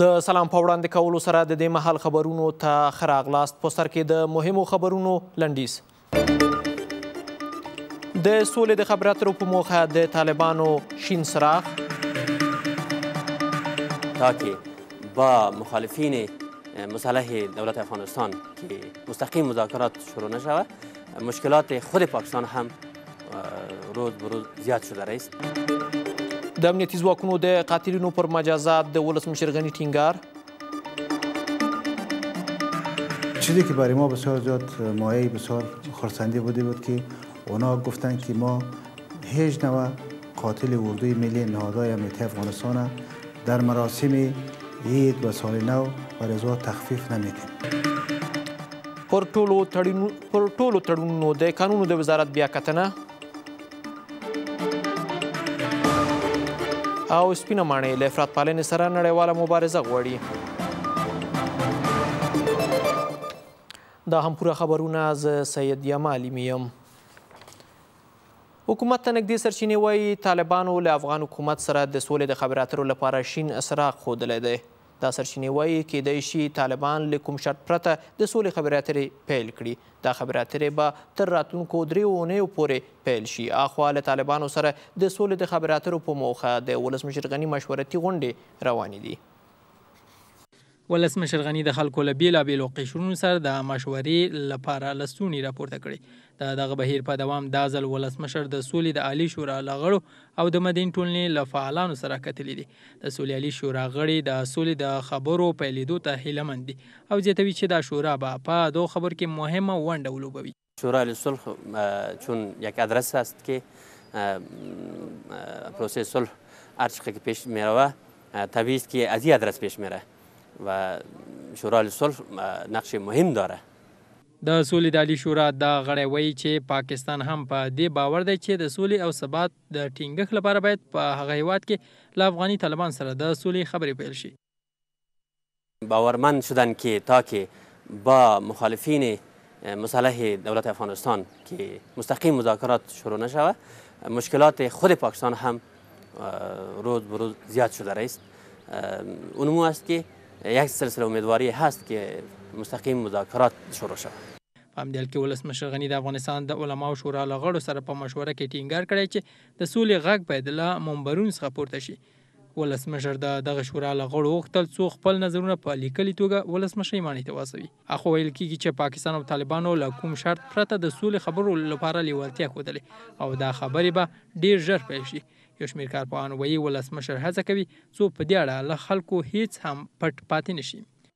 د سلام په وړاندې کولو سره د دې مهال خبرونو ته ښه راغلاست په سر کې د مهمو خبرونو لنډیز د سولې د خبرو اترو په موخه د طالبانو شین څراغ تاکي با مخالفین مصالح دولت افغانستان که مستقیم مذاکرات شروع نشود مشکلات خود پاکستان هم روز به روز زیاد شده رئیس د امنیتي ځواکونو د قاتلینو پر مجازات د ولسمشر غني ټینګار چیزی که برای ما بسیار زیاد مایه بسیار خرسندی بوده بود که اونا گفتن که ما هیچ نوع قاتل اردوی ملی نادای امنیتی افغانستان در مراسم عید و سال نو و رضا تخفیف نمیدیم. پر ټولو پر ټولو تړونونو د قانونو د وزارت بیا کتنه او سپینه ماڼۍ له افراط پالنې سره نړیواله مبارزه غواړي دا هم پوره خبرونه زه سید یمالی میم حکومت ته نږدې سرچینې وايي، طالبانو له افغان حکومت سره د سولې د خبرې اترو لپاره شین څراغ ښودلی دی. دا سرچینې وايي، کېدای شي طالبان له کوم شرط پرته د سولې خبرې اترې پیل کړي. دا خبرې اترې به تر راتلونکو درېیو اونیو پورې پیل شي. اخوا له طالبانو سره د سولې د خبرې اترو په موخه د ولسمشر غني مشورتي غونډې روانې دي. ولسمشر غني د خلکو له بېلابېلو قشرونو سره د مشورې لپاره لستوڼي راپورته کړي. د دغه بهیر په دوام دا ځل ولسمشر د سولې د عالي شورا له غړو او د مدني ټولنې له فعالانو سره کتلي دي. د سولې عالي شورا غړي د سولې د خبرو پیلېدو ته هیله من دي او زیاتوي چې دا شورا به په دغو خبرو کې مهمه ونډه ولوبوي. شورای صلح چون یک ادرس است که پروسه صلح هر چقدر که پیش می روه طبیعی است که از این ادرس پیش میره و شورای صلح نقش مهم داره د سولې د عالي شورا دا غړی وایي چې پاکستان هم په دې باور دی چې د سولې او ثبات د ټینګښت لپاره باید په هغه هېواد کې له افغاني طالبانو سره د سولې خبرې پیل شي. باورمند شدن که تا که با مخالفین مسلح دولت افغانستان که مستقیم مذاکرات شروع نشوه مشکلات خود پاکستان هم روز به روز زیاد شده است اونمو است که یک سلسله امیدواری هست که مستقیم مذاکرات شروع شود په همدې حال کې ولسمشر غني د افغانستان د علماو شورا له غړو سره په مشوره کې ټینګار کړی چې د سولې غږ باید له منبرونو څخه پورته شي ولسمشر د دغه شورا له غړو وغوښتل څو خپل نظرونه په لیکلي توګه ولسمشرۍ ماڼۍ ته واستوي. اخو ویل کېږي چې پاکستان او طالبانو له کوم شرط پرته د سولې خبرو لپاره لېوالتیا ښودلې او دا خبرې به ډېر ژر پیل شي. یو شمېر کارپوهان وایي ولسمشر هڅه کوي څو په دې اړه له خلکو هېڅ هم پټ پاتې نه شي.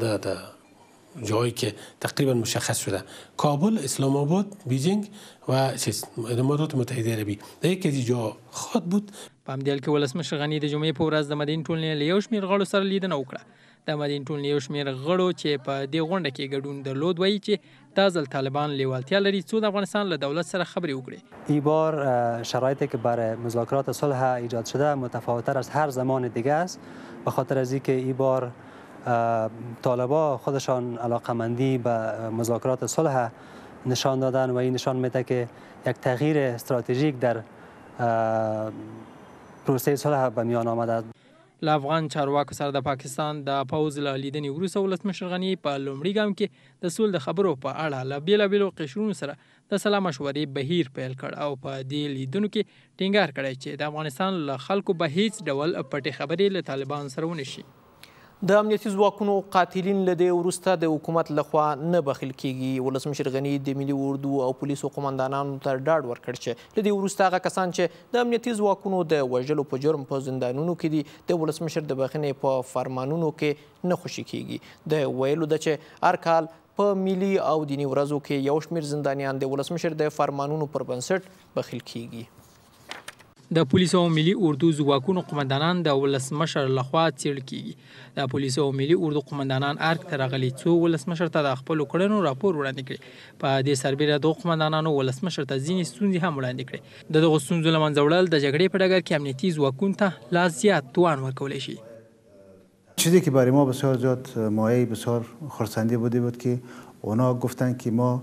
ده ده جایی که تقریبا مشخص شده کابل اسلام آباد بیجینگ و چیز امارات متحده عربی در یکی از جا خواد بود په همدې حال کې ولسمشر غني د جمعې په ورځ د مدین ټولنې له یو شمېر غړو سره لیدنه وکړه. د مدین ټولنې یو شمېر غړو چې په دې غونډه کې ګډون درلود وایي چې دا ځل طالبان لېوالتیا لري څو د افغانستان له دولت سره خبرې وکړي. ای بار شرایط که بر مذاکرات صلح ایجاد شده متفاوتر از هر زمان دیگه است به خاطر از که ای بار طالبا خودشان علاقمندی به مذاکرات صلح نشان دادن و این نشان میده که یک تغییر استراتژیک در پروسه صلح به میان آمده. له افغان چارواکو سره د پاکستان د پوځ له لیدنې وروسته ولسمشر غني په لومړي ګام کې د سولې د خبرو په اړه له بېلابېلو قشرونو سره د سلا مشورې بهیر پیل کړ او په دې لیدنو کې ټینګار کړی چې د افغانستان له خلکو به هیڅ ډول پټې خبرې له طالبانو سره ونه شي. د امنیتي ځواکونو قاتلین له دې وروسته د حکومت لخوا نه بخښل کېږي. ولسمشر غني د ملي اردو او پولیسو قوماندانانو ته ډاډ ورکړ چې له دې وروسته هغه کسان چې د امنیتي ځواکونو د وژلو په جرم په زندانونو کې دي، د ولسمشر د بخښنې په فرمانونو کې نه خوشې کېږي. د ویلو ده چې هر کال په ملي او دیني ورځو کې یو شمېر زندانیان د ولسمشر د فرمانونو پر بنسټ بخښل کېږي. د پولیسو او ملي اردو ځواکونو قوماندانان د ولسمشر له خوا څېړل کېږي. د پولیسو او ملي اردو قومندانان ارګ ته راغلي څو ولسمشر ته د خپلو کړنو راپور وړاندې کړي په دې سربېره دغو قومندانانو ولسمشر ته ځینې ستونزې هم وړاندې کړې د دغو ستونزو له منځه وړل د جګړې په ډګر کې امنیتي ځواکونو ته لا زیات توان ورکولی شي. چیزی که برای ما بسیار زیاد مایه بسیار خرسندی بوده بود که اونا گفتند که ما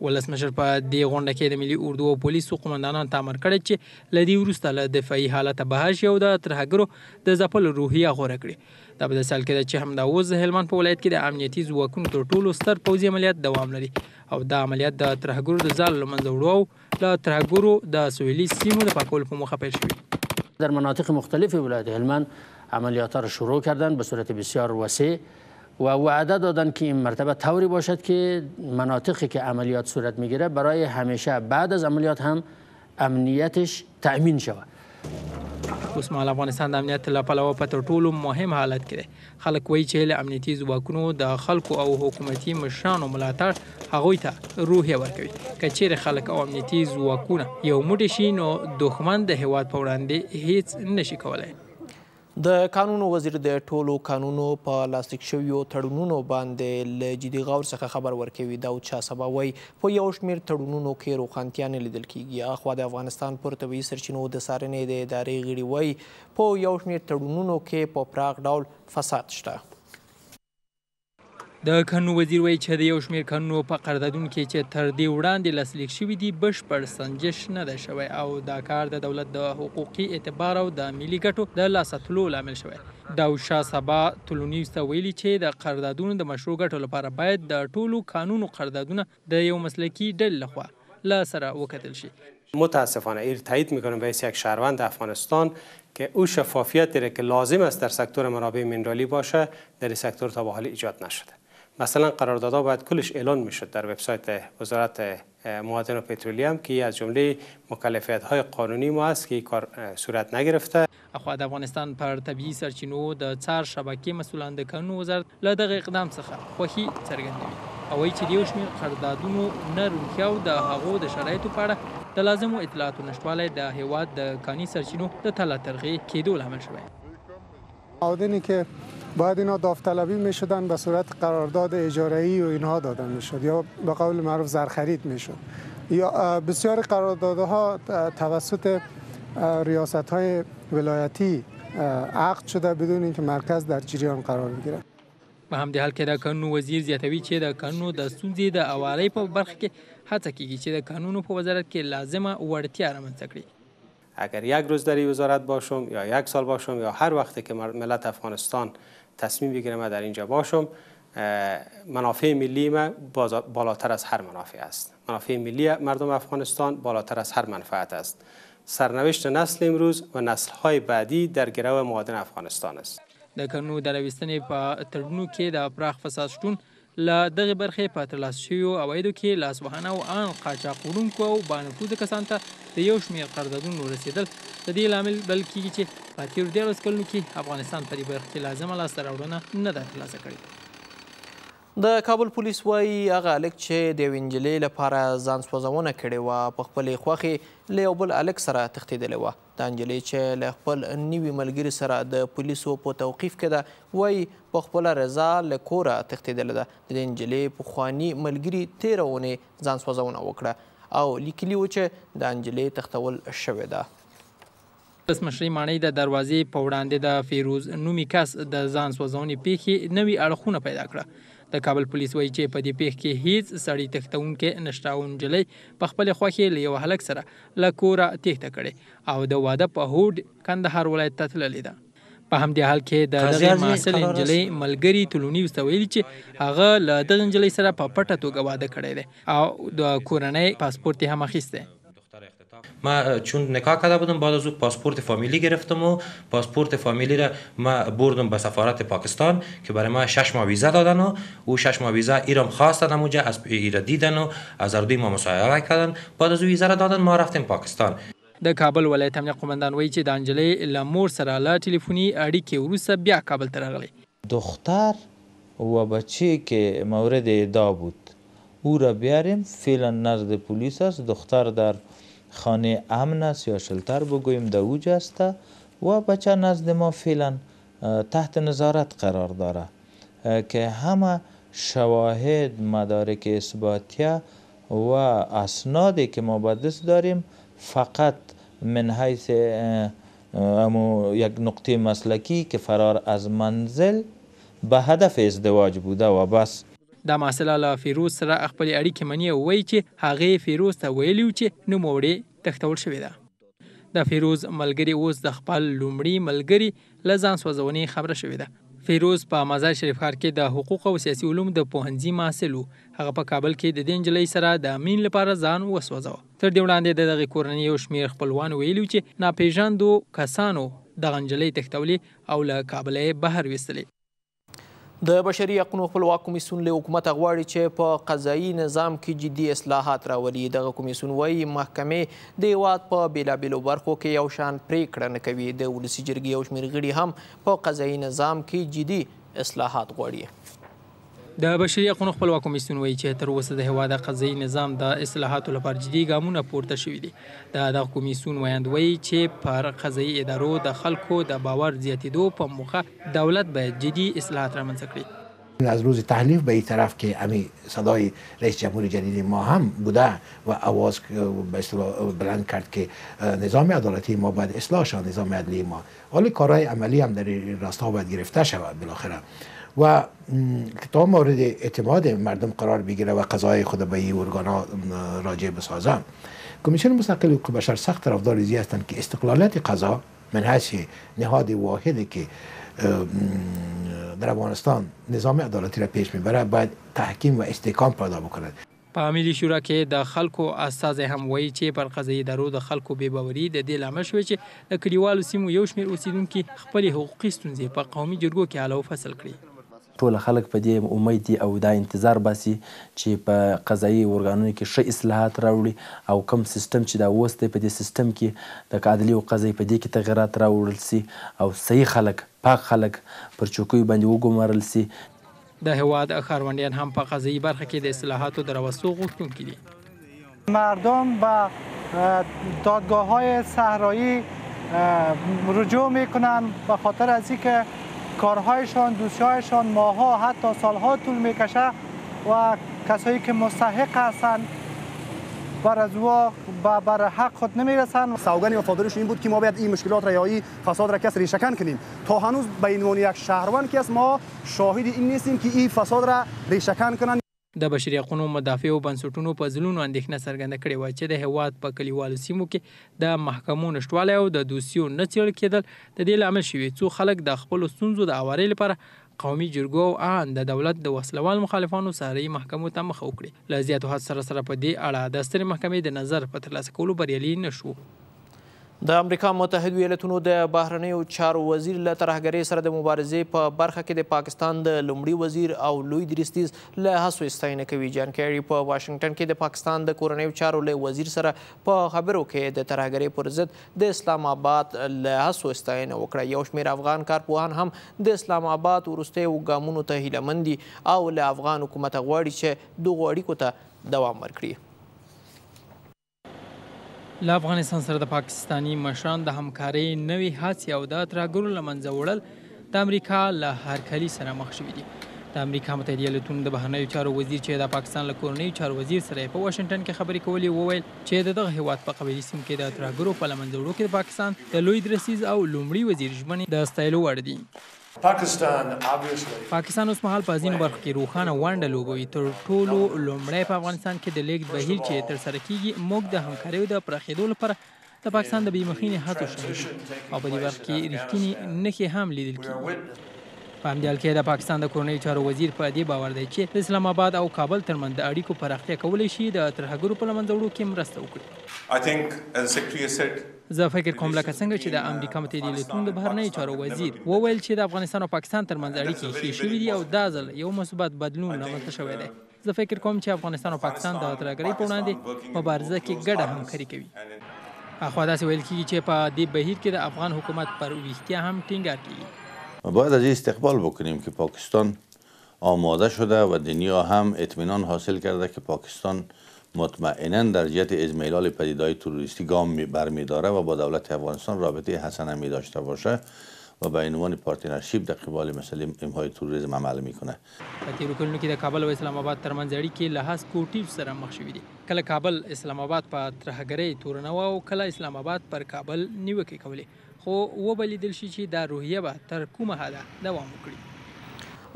ولسمشر په دې غونډه کې د ملي اردو او پولیسو قومندانان ته امر کړی چې له دې وروسته له دفاعي حالته بهر شي او د ترهګرو د ځپلو روحیه غوره کړي. دا په داسې حال کې ده چې همدا اوس د هلمند په ولایت کې د امنیتي ځواکونو تر ټولو ستر پوځي عملیات دوام لري او دا عملیات د ترهګرو د ځالو له منځه وړو او له ترهګرو د سویلي سیمو د پاکولو په موخه پیل شوی. در مناطق مختلف ولایت هلمند عملیاتها را شروع کردند به صورت بسیار وسیع و وعده دادند که این مرتبه طوری باشد که مناطقی که عملیات صورت میگیره برای همیشه بعد از عملیات هم امنیتش تأمین شود اوس مهال افغانستان د امنیت له پلوه په تر ټولو مهم حالت کې دی خلک وایي چې له امنیتي ځواکونو د خلکو او حکومتي مشرانو ملاتړ هغوی ته روحیه ورکوي که چیرې خلک او امنیتي ځواکونه یو موټی شي نو دښمن د هیواد په وړاندې هیڅ نشي کولای د کانونو وزیر د ټولو کانونو په لاسلیک شویو تړونونو باندې له جدي غور څخه خبر ورکوي. داود شاه سبا وایي، په یو شمېر تړونونو کې روښانتیا نه لیدل کېږي. اخوا د افغانستان پر طبیعي سرچینو د څارنې د ادارې غړي وایي، په یو شمېر تړونونو کې په پراخ ډول فساد شته. د کانونو وزیر وایي چې د یو شمېر کانونو په قراردادونو کې چې تر دې وړاندې لاسلیک شوي دي بشپړ سنجش نه دی شوی او دا کار د دولت د حقوقي اعتبار او د ملي ګټو د لاسه تلو لامل شوی داوشا سبا طلوع نیوز ته ویلي چې د قراردادونو د مشروع ګټو لپاره باید د ټولو کانونو قراردادونه د یو مسلکي ډلې له خوا له سره وکتل شي. متاسفانه ایر تایید میکنم ویس یک شهروند افغانستان که او شفافیتی را که لازم است در سکتور منابع منرالی باشه در این سکتور تا به حال ایجاد نشده مثلا قراردادا باید کلش اعلان میشد در وبسایت وزارت معادن و پترولیم که ای از جمله مکلفیت های قانونی ما است که ای کار صورت نگرفته اخوا د افغانستان پر طبیعي سرچینو د څار شبکې مسولان د کانونو وزارت له دغه اقدام څخه خوښي څرګندوي او وایي چې د یو شمېر قراردادونو نه روڼتیا او د هغو د شرایطو په اړه د لازمو اطلاعاتو نشتوالی د هېواد د کاني سرچینو د تله ترغې کېدو لامل شوی. آودینی که باید اینا داوطلبی میشدن به صورت قرارداد اجاره‌ای و اینها داده میشد یا به قول معروف زرخرید میشد یا بسیاری قراردادها توسط ریاست های ولایتی عقد شده بدون اینکه مرکز در جریان قرار بگیره په همدې حال کې د کانونو وزیر زیاتوي چې د کانونو د ستونزې د اوارۍ په برخه کې هڅه کیږي چې د کانونو په وزارت کې لازمه وړتیا رامنځته کړي اگر یک روز در این وزارت باشم یا یک سال باشم یا هر وقت که ملت افغانستان تصمیم بگیره من در اینجا باشم منافع ملی ما بالاتر از هر منافع است منافع ملی مردم افغانستان بالاتر از هر منفعت است. سرنوشت نسل امروز و نسل های بعدی در گرو مادن افغانستان است. د کرنو د راویستنې په تړونو کې د پراخ فساد شتون، له دغې برخې په ترلاسه شویو عوایدو کې لاس وهنه او آن قاچاق وړونکو او با نفوذه کسانو ته د یو شمېر قراردادونو رسېدل د دې لامل بلل کېږي چې په تېرو دیارلس کلونو کې افغانستان په دې برخه کې لازمه لاسته راوړنه نه ده ترلاسه کړې. د کابل پولیس وايي، هغه هلک چې د یوې نجلۍ لپاره ځان سوځونه کړې وه، په خپلې خوښې له یو بل هلک سره تښتېدلی وه. دا نجلۍ چې له خپل نوي ملګري سره د پولیسو په توقیف کې ده، وايي، په خپله رضا له کوره تښتېدلې ده. د دې نجلۍ پخواني ملګري تېره اونۍ ځان سوځونه وکړه او لیکلي و چې دا نجلۍ تښتول شوې ده. ولسمشرۍ ماڼۍ د دروازې په وړاندې د فیروز نومي کس د ځان سوځونې پیښې نوي اړخونه پیدا کړه. د کابل پولیس وایي چې په دې پیښ کې هیڅ سړی تښتونکی نشته او نجلۍ په خپلې خوښې له یو هلک سره له کوره تیښته کړې او د واده په هوډ کندهار ولایت ته تللې ده. په همدې حال کې د دغې محصلې نجلۍ ملګري طلوعنیوز ته ویلي چې هغه له دغې نجلۍ سره په پټه توګه واده کړی دی او د کورنۍ پاسپورت یې هم اخیستی. ما چون نکاح کرده بودم بعد از او پاسپورت فامیلی گرفتم و پاسپورت فامیلی را ما بردم به سفارت پاکستان که برای ما شش ماه ویزه دادن و او شش ماه ویزه ای را هم خواستند همونجا از ای را دیدند و از هر دوی ما مصاحبه کردند بعد از او ویزه را دادند ما رفتیم پاکستان. د کابل ولایت امنیه قومندان وایي چې دا نجلۍ له مور سره له ټیلیفوني اړیکې وروسته بیا کابل ته راغلې. دختر و بچه که مورد ادعا بود او را بیاریم فعلا نزد پلیس است دختر در خانه امن است یا شلتر بگوییم در اوج است و بچه نزد ما فعلا تحت نظارت قرار داره که همه شواهد مدارک اثباتیه و اسنادی که ما به دست داریم فقط من حیث امو یک نقطه مسلکی که فرار از منزل به هدف ازدواج بوده و بس. دا محصله له فیروز سره خپلې اړیکې مني او وایي چې هغې فیروز ته ویلي و چې نوموړې تښتول شوې ده. د فیروز ملګري اوس د خپل لومړي ملګري له ځان سوځونې خبره شوې ده. فیروز په مزار شریف ښار کې د حقوق او سیاسي علومو د پوهنځي محصل و. هغه په کابل کې د دې نجلۍ سره د مین لپاره ځان وسوځاوه. تر دې وړاندې د دغې کورنۍ یو شمېر خپلوانو ویلي چې ناپېژاندو کسانو دغه نجلۍ تښتولې او له کابله یې بهر ویستلې. د بشري حقونو خپلواک کمیسیون له حکومته غواړي چې په قضايي نظام کې جدي اصلاحات راولي. دغه کمیسیون وايي، محکمې د هېواد په بېلابېلو برخو کې یو شان پرېکړه نه کوي. د ولسي جرګې یو شمېر غړي هم په قضايي نظام کې جدي اصلاحات غواړي. د بشري حقونو خپلواک کمیسیون وایي چې تر اوسه د هېواد قضایي نظام د اصلاحاتو لپاره جدي ګامونه پورته شوي دي. د دغه کمیسیون ویاند وایي چې پر قضایي ادارو د خلکو د باور زیاتېدو په موخه دولت باید جدي اصلاحات رامنځته کړي. از روز تحلیف به طرف که امی صدای رئیس جمهور جدید ما هم بوده و اواز به اصطلاح بلند کرد که نظام عدالتی ما باید اصلاح شود نظام عدلی ما ولی کارهای عملی هم در این راستا باید گرفته شود بالاخره و که تا مورد اعتماد مردم قرار بگیره و قضای خود به این ارگانا راجع بسازه کمیسیون مستقل حقوق بشر سخت طرفدار ازی هستند که استقلالیت قضا من حیث نهاد واحدی که در افغانستان نظام عدالتی را پیش میبره باید تحکیم و استحکام پیدا بکند په ملي شورا کې د خلکو استازی هم وایي چې پر قضايي ادارو د خلکو بې باوري د دې لامل شوې چې د کلیوالو سیمو یو شمېر اوسېدونکي خپلې حقوقي ستونزې په قومي جرګو کې حل او فصل کړي. ټول خلک په دې امید دي او دا انتظار باسي چې په قضايي ارګانونو کې ښه اصلاحات راوړي او کوم سیستم چې دا اوس دی په دې سیستم کې د عدلي او قضايي په دې کې تغیرات راوړل شي او صحیح خلک، پاک خلک پر چوکیو باندې وګومارل شي. د هېواد ښاروندیان هم په قضايي برخه کې د اصلاحاتو د راوستو غوښتونکي دي. مردم به دادگاه های صحرایی رجوع می کنند به خاطر از اینکه کارهایشان دوسیه هایشان ماهها حتی سالها طول می کشه و کسایی که مستحق هستند و رضوا به بر حق خود نمی رسند. سوگن وفاداریشان این بود که ما باید این مشکلات را یا این فساد را که است ریشه کن کنیم تا هنوز به عنوان یک شهروند که است ما شاهد این نیستیم که ای فساد را ریشه کن کنند. د بشري حقونو مدافعو بنسټونو په ځلونو اندېښنه څرګنده کړې وه چې د هېواد په کلیوالو سیمو کې د محکمو نشتوالی او د دوسیو نه څېړل کېدل د دې لامل شوي څو خلک د خپلو ستونزو د اوارۍ لپاره قومي جرګو او آن د دولت د وسله وال مخالفانو ساري محکمو ته مخه وکړي. له زیاتو هڅو سره سره په دې اړه د سترې محکمې د نظر په ترلاسه کولو بریالي نه شوو. د امریکا متحدو ایالتونو د بهرنیو چارو وزیر له ترهګرۍ سره د مبارزې په برخه کې د پاکستان د لومړي وزیر او لوی درستیز له هڅو ستاینه کوي. جان کیري په واشنګټن کې د پاکستان د کورنیو چارو له وزیر سره په خبرو کې د ترهګرۍ پر ضد د اسلام اباد له هڅو ستاینه وکړه. یو شمېر افغان کارپوهان هم د اسلام اباد وروستیو ګامونو ته هیله من دي او له افغان حکومته غواړي چې دغو اړیکو ته دوام ورکړي. له افغانستان سره د پاکستاني مشران د همکارۍ نوې هڅې او د ترهګرو له منځه وړل د امریکا له هرکلي سره مخ شوي دي د امریکا متحده ایالتونو د بهرنیو چارو وزیر چې د پاکستان له کورنیو چارو وزیر سره په واشنگټن کې خبرې کولې وویل چې د دغه هیواد په قبایلي سیمو کې د ترهګرو په لمنځه وړو کې د پاکستان د لوی درسیز او لومړي وزیر ژمنې د ستایلو وړ دي پاکستان اوسمهال په ځینو برخو کې روښانه ونډه لوبوي، تر ټولو لومړی په افغانستان کې د لېږد بهیر چې ترسره کېږي، موږ د همکاریو د پراخېدو لپاره د پاکستان د بې مخینې هڅو شاهد یو او په دې برخه کې رښتیني نښې هم لیدل کېږي. په همدې حال کې د پاکستان د کورنیو چارو وزیر په دې باور دی چې د اسلام اباد او کابل ترمنځ د اړیکو پراختیا کولی شي د ترهګرو په له منځه وړو کې مرسته وکړي. زه فکر کوم لکه څنګه چې د امریکا متحده ایالتونو د بهرنیو چارو وزیر وویل چې د افغانستان او پاکستان ترمنځ اړیکې ښې شوې دي او دا ځل یو مثبت بدلون رامنځته شوی دی زه فکر کوم چې افغانستان او پاکستان د ترهګرۍ په وړاندې مبارزه کې ګډه همکاري کوي اخوا داسې ویل کیږي چې په دې بهیر کې د افغان حکومت پر ویښتیا هم ټینګار کیږي باید از استقبال بکنیم که پاکستان آماده شده و دنیا هم اطمینان حاصل کرده که پاکستان مطمئنا در جهت ازمهلال پدیدهای تروریستی گام برمیداره و با دولت افغانستان رابطه حسنه میداشته باشه و به عنوان پارتنرشیپ در قبال مسئله امهای تروریسم عمل میکنه. په تېرو کلونو کې د کابل او اسلام اباد ترمنځ اړیکې له هسک و ټیټ سره مخ شوې دي. کله کابل اسلام اباد په ترهګرۍ تورنوه او کله اسلام اباد پر کابل نیوکې کولې. خو وبه لیدل شي چې دا روحیه به تر کومه حده دوام وکړي.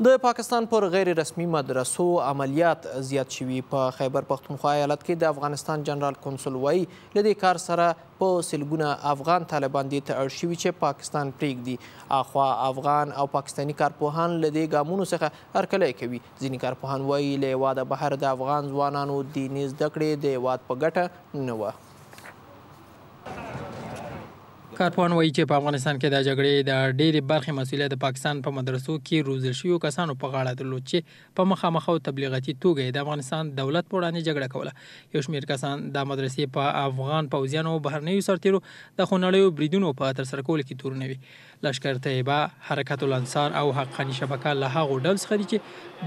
د پاکستان پر غیر رسمي مدرسو عملیات زیات شوي. په خیبر پښتونخوا ایالت کې د افغانستان جنرال کونسل وايي، له دې کار سره په سلګونه افغان طالبان دې ته اړ شوي چې پاکستان پرېږدي. اخوا افغان او پاکستاني کارپوهان له دې ګامونو څخه هرکلی کوي. ځینې کارپوهان وايي، له هېواده بهر د افغان ځوانانو دیني زده کړې د هېواد په ګټه نه وه. کارپوهان وایي چې په افغانستان کې د جګړې د ډېرې برخې مسولیت د پاکستان په مدرسو کې روزل شویو کسانو په غاړه درلود چې په مخامخ او تبلیغاتي توګه د افغانستان دولت په وړاندې جګړه کوله یو شمېر کسان دا مدرسې په افغان پوځیانو او بهرنیو سرتیرو د خونړیو بریدونو په ترسره کولو کې تورنوي لشکر طیبه، حرکت الانصار او حقاني شبکه له هغو ډل څخه دي چې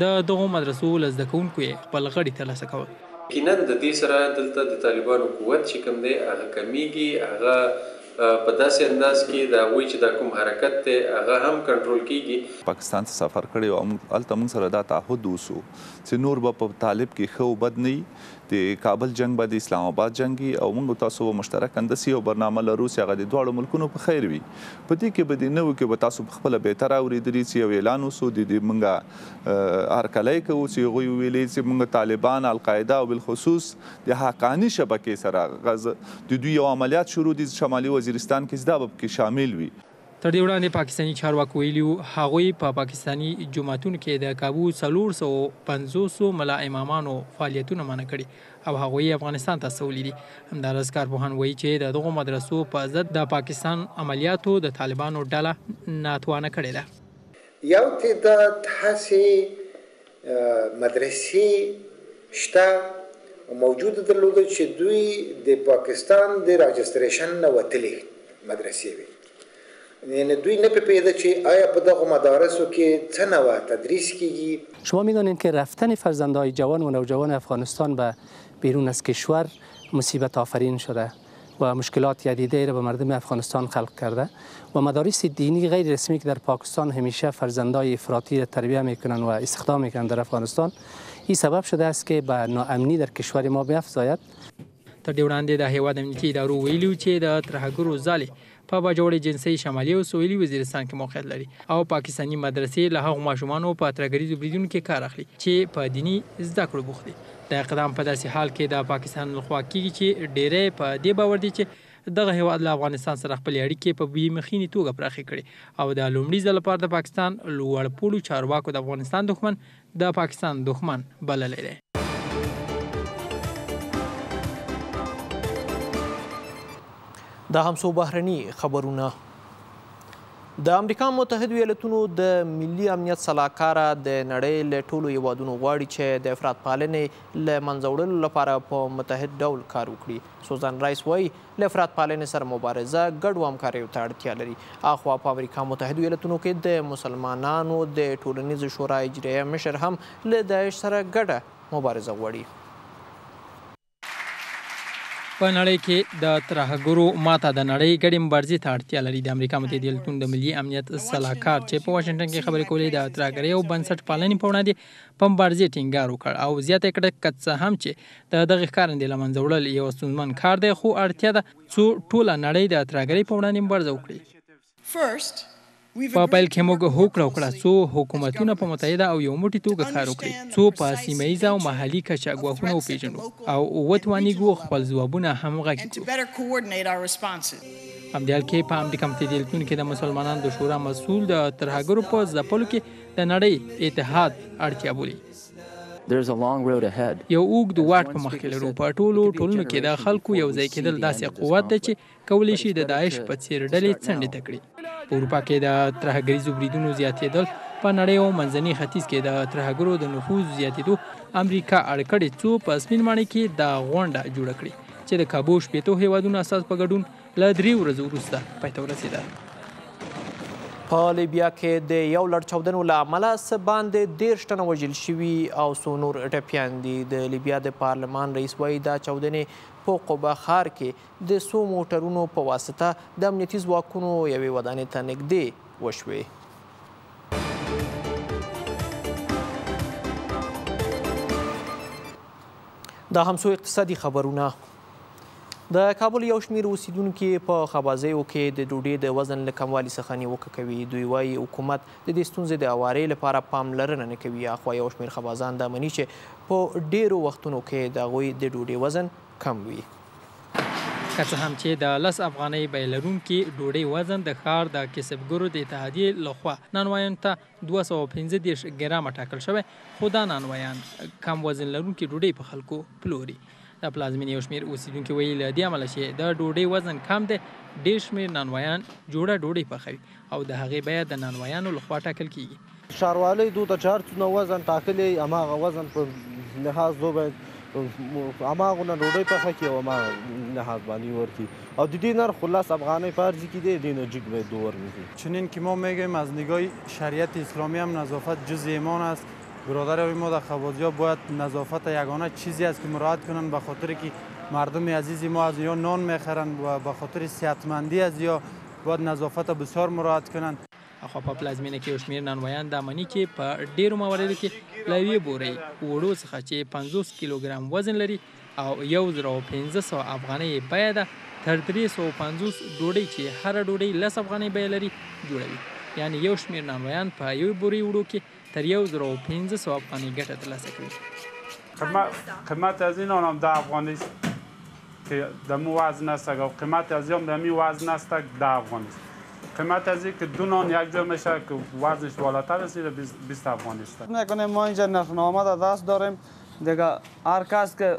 د دغو مدرسو له زده کوونکو یې خپل غړي تر لاسه کول. یقینا د دې سره دلته د طالبانو قوت چې کوم دی هغه کمیږي، هغه په داسې انداز کې د هغوی چې دا کوم حرکت دی هغه هم کنټرول کیږي. پاکستان ته سفر کړی او هلته موږ سره دا تعهد وسو چې نور به په طالب کې ښه او بد نه یي، د کابل جنګ به د اسلام اباد جنګ وي او موږ او تاسو به مشترکاً داسې یو برنامه لرو چې هغه د دواړو ملکونو په خیر وي. په دې کې به د نویو کې به تاسو په خپله بهتره اورېدلي چې یو اعلان وشو د دې موږ هرکلی کوو چې هغوی وویلې چې موږ طالبان، القاعده او بالخصوص د حقاني شبکې سره د دوی یو عملیات شروع دي شمالي وزیرستان کې چې دا به پکې شامل وي. تر دې وړاندې پاکستاني چارواکو ویلي وو، هغوی په پاکستاني جوماتونو کې د کابو څلور سوه او پنځوس ملا امامانو فعالیتونه منع کړي او هغوی یې افغانستان ته استولي دي. همداراز کارپوهان وایي چې د دغو مدرسو په ضد د پاکستان عملیاتو د طالبانو ډله ناتوانه کړې ده. یو تعداد هسې مدرسي شته او موجوده درلوده چې دوی د پاکستان د راجستریشن نه وتلي مدرسي وي یعنی دوی نه پوهېده چې آیا په دغو مدارسو کې څه نوع تدریس کیږي شما میدانید که رفتن فرزندهای جوان و نوجوان افغانستان به بیرون از کشور مصیبت آفرین شده. و مشکلات یا دیده را به مردم افغانستان خلق کرده و مدارس دینی غیر رسمی که در پاکستان همیشه فرزندای افراطی را تربیه میکنن و استخدام میکنن در افغانستان این سبب شده است که به ناامنی در کشور ما بیفزاید تر دې وړاندې د هیواد امنیتي ادارو ویلي چې د ترهګرو ځالې په باجوړې جنسۍ شمالي او سوېلي وزیرستان کې موقعیت لري او پاکستاني مدرسې له هغو ماشومانو په ترهګریزو بریدونو کې کار اخلي چې په دیني زده کړو بوخت دي. دا اقدام په داسې حال کې د پاکستان له خوا کېږي چې ډېری په دې باور دي چې دغه هېواد له افغانستان سره خپلې اړیکې په بې مخینې توګه پراخې کړې او د لومړي ځل لپاره د پاکستان لوړ پوړو چارواکو د افغانستان دښمن د پاکستان دښمن بللی دی. دا هم څو بهرني خبرونه. د امریکا متحدو ایالتونو د ملي امنیت سلاکاره د نړۍ له ټولو هیوادونو غواړي چې د افراط پالنې له منځه وړلو لپاره په متحد ډول کار وکړي. سوزان رایس وایي له افراط پالنې سره مبارزه ګډو همکاریو ته اړتیا لري. اخوا په امریکا متحدو ایالتونو کې د مسلمانانو د ټولنیزې شورا اجراییه مشر هم له داعش سره ګډه مبارزه غواړي. په نړۍ کې د ترهګرو ماته د نړۍ ګډې مبارزې ته اړتیا لري. د امریکا متحدو ایالتونو د ملي امنیت سلاکار چې په واشنګټن کې خبرې کولې د ترهګرۍ او بنسټ پالنې په وړاندې په مبارزې ټینګار وکړ او زیاته یې کړه، که څه هم چې د دغې ښکارندې له منځه وړل یو ستونزمن کار دی، خو اړتیا ده څو ټوله نړۍ د ترهګرۍ په وړاندې مبارزه وکړي. په پیل کې موږ هوکړه وکړه څو حکومتونه په متحده او یو موټي توګه کار وکړي، څو په سیمه ییزه او محلي کچه ګواښونه وپېژنو او وتوانېږو خپل ځوابونه همغږي کړو. په همدې حال کې په امریکا متحده ایالتونو کې د مسلمانانو د شورا مسؤل د ترهګرو په ځپلو کې د نړۍ اتحاد اړتیا بولي. یو اوږد واټ په مخکې لرو. په ټولو ټولنو کې د خلکو یو ځای کېدل داسې قوت دی چې کولی شي د داعش په څېر ډلې څنډې ته کړي. په اروپا کې د ترهګریزو بریدونو زیاتېدل، په نړۍ او منځني ختیځ کې د ترهګرو د نفوذ زیاتېدو امریکا اړ کړې څو په سپین ماڼۍ کې دا غونډه جوړه کړي چې د کابو شپېتو هېوادونو استازو په ګډون له درې ورځو وروسته پای ته ورسېده. په لیبیا کې د یو لړ چاودنو له امله څه باندې دېرش تنه وژل شوي او څو نور ټپیان دي. د لیبیا د پارلمان رئیس وایي دا چاودنې په قبه ښار کې د څو موټرونو په واسطه د امنیتي ځواکونو یوې ودانۍ ته نږدې وشوې. دا هم څو اقتصادي خبرونه. د کابل یو شمېر اوسیدونکي په خبازیو کې د ډوډۍ د وزن له کموالي څخه نیوکه کوي. دوی وايي، حکومت د دې ستونزې د اوارۍ لپاره پاملرنه نه کوي. اخوا یو شمېر خبازان دا مني چې په ډېرو وختونو کې د هغوی د ډوډۍ وزن کم وي. که څه هم چې د لس افغانۍ بیه لرونکې ډوډۍ وزن د ښار د کسبګرو د اتحادیې له خوا نانوایانو ته دوه سوه او پنځه دېرش ګرامه ټاکل شوې، خو دا نانوایان کم وزن لرونکې ډوډۍ په خلکو پلوري. د پلازمېنې یو شمېر اوسېدونکي وایي له دې امله چې د ډوډۍ وزن کم دی ډېر شمېر نانوایان جوړه ډوډۍ پخوي او د هغې بیه د نانوایانو لخوا ټاکل کېږي. ښاروالۍ دوی ته چې هر څونه وزن ټاکلی وي هماغه وزن په لحاظ دوی باید هماغونه ډوډۍ پخه کړي او هماغه لحاظ باندې یې ورکړي او د دې نرخ خو لس افغانۍ په ارزي کې دی دې نه جګ باید دوی ورنه کړي. چنین که ما میګویم از نگاه شریعت اسلامی هم نظافت جز ایمان است برادر های ما در خبادیا باید نظافت یگانه چیزی است که مراعات کنند به خاطر که مردم عزیز ما از یا نان میخرند و به خاطر صحتمندی از یا باید نظافت بسیار مراعات کنند اخوا په پلازمینه کې یو شمیر نانوایان دا مني چې په ډیرو مواردو کې له یوې بورۍ وړو څخه چې 50 کیلوګرام وزن لري او 1500 افغانۍ یې بیه ده تر 350 ډوډۍ چې هره ډوډۍ 10 افغانۍ بیه لري جوړوي یعنی یو شمیر نانوایان په یوې بورۍ وړو کې تر یو زرو او پنځه سوه افغانۍ ګټه ترلاسه کوي. قیمت از این آنام ده افغانی است که ده مو وزن استگ او قیمت از یام ده می وزن استگ ده افغانی است. قیمت از این که دو نان یک جا می شود که وزنش بالاتر است ایره بیست افغانی استگ. نکنیم ما اینجا نرخنامه در دست داریم دیگه هر کس که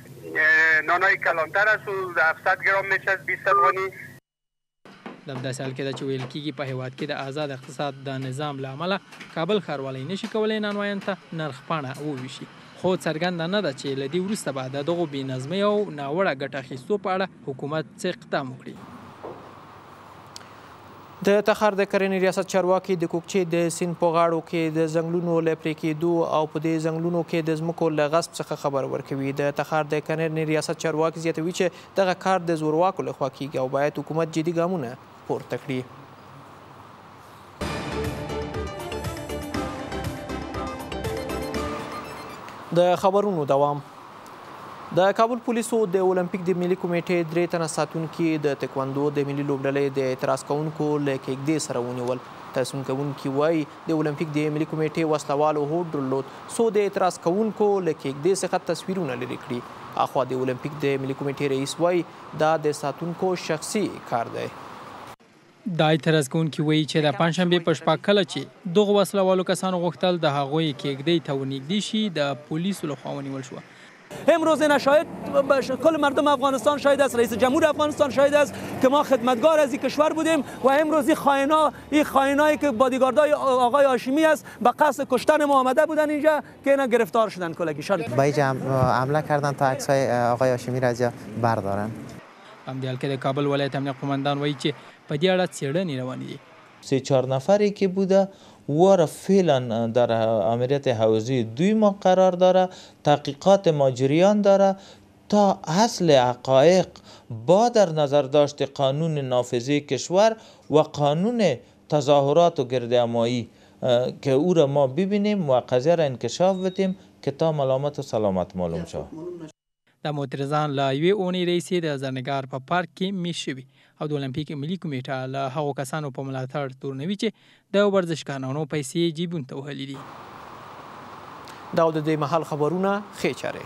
نانای کلانتر است او هفت صد ګرام میشد بیست افغانی. دا په داسې حال کې ده چې ویل کیږي په هېواد کې د ازاد اقتصاد د نظام له امله کابل ښاروالۍ نه شي کولای نانوایانو ته نرخ پاڼه وویشي خو څرګنده نه ده چې له دې وروسته به د دغو بې نظمیو او ناوړه ګټه اخیستو په اړه حکومت څه اقدام وکړي. د تخار د کرنې ریاست چارواکي د کوکچې د سیند په غاړو کې د ځنګلونو له پرې کېدو او په دې ځنګلونو کې د ځمکو له غصب څخه خبر ورکوي. د تخار د کرنې ریاست چارواکي زیاتوي چې دغه کار د زورواکو له خوا کېږي او باید حکومت جدي ګامونه پورته کړي. د خبرونو دوام د کابل پولیسو د اولمپیک د ملي کمیټې درې تنه ساتونکي د تکواندو د ملي لوبډلې د اعتراض کوونکو له کېږدې سره ونیول. تصمیم کوونکي وایي، د اولمپیک د ملي کمیټې وسله والو هوډ درلود څو د اعتراض کوونکو له کېږدې څخه تصویرونه لرې کړي. اخوا د اولمپیک د ملي کمیټې رئیس وایي، دا د ساتونکو شخصي کار دی. دا اعتراض کوونکي وایي چې د پنجشنبې په شپه کله چې دغو وسله والو کسانو غوښتل د هغوی کېږدۍ ته ورنږدې شي د پولیسو له خوا ونیول شوه. امروز اینا شاهد کل مردم افغانستان شاهد است رئیس جمهور افغانستان شاهد است که ما خدمتگار از این کشور بودیم و امروز این خائنا این خائنایی که بادیگاردای آقای هاشمی است به قصد کشتن ما آمده بودند اینجا که اینا گرفتار شدند کلگیشان به اینجا حمله کردند تا عکسای آقای هاشمی را از جا بردارند. په همدې حال کې د کابل ولایت امنیه قوماندان وایي چې په دې اړه څېړنې روانې دي. سه چار نفری که بوده واره فعلا در آمریت حوزی دوی ما قرار داره تحقیقات ما جریان داره تا اصل حقایق با در نظر داشت قانون نافذی کشور و قانون تظاهرات و گردهمایی که او را ما ببینیم و قضیه را انکشاف بتیم که تا ملامت و سلامت معلوم شود. دا معترضان له یوې اوونۍ راهیسې د زرنګار په پارک کې مېشت شوي او د المپیک ملي کمېټه له هغو کسانو په ملاتړ تورنوي چې د ورزشکارانو پیسې یې جیبونو ته وهلي دي. دا او د دې مهال خبرونه، ښې چارې.